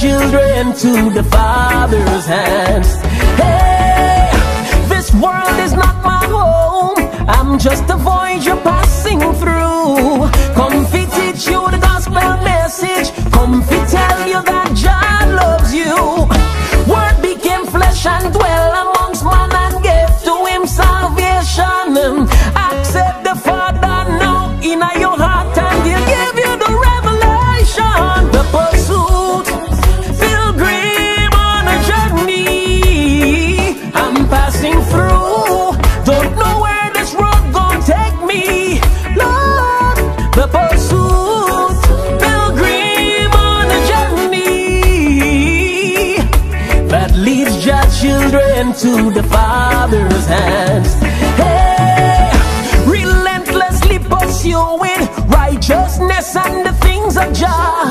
children to the Father's hands. Hey, this world is not my home. I'm just a voyager passing through. Pilgrim on a journey that leads your children to the Father's hands. Hey, relentlessly pursuing righteousness and the things of Jah.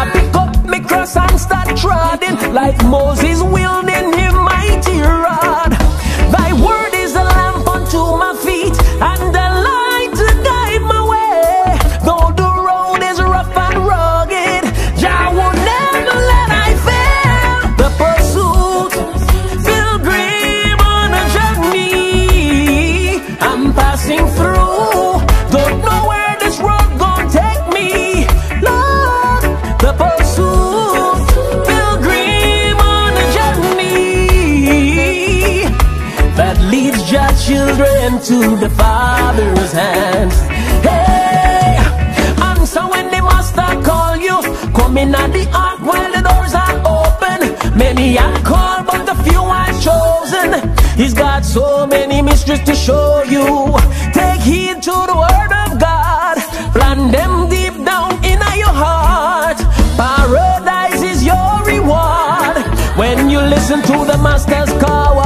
I pick up my cross and start trotting like Moses wielding children to the Father's hands. Hey, answer when the Master call you. Come in at the ark while the doors are open. Many are called, but the few are chosen. He's got so many mysteries to show you. Take heed to the word of God. Plant them deep down in your heart. Paradise is your reward when you listen to the Master's call.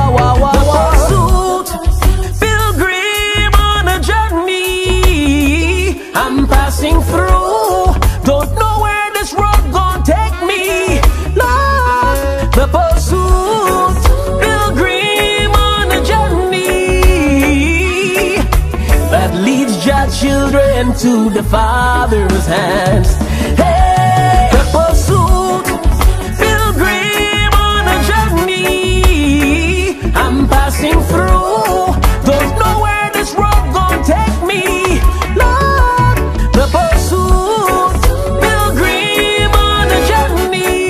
Children to the Father's hands. Hey, the pursuit, pilgrim on a journey. I'm passing through. Don't know where this road gonna take me. Lord, the pursuit, pilgrim on a journey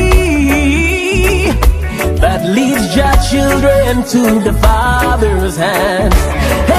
that leads your children to the Father's hands.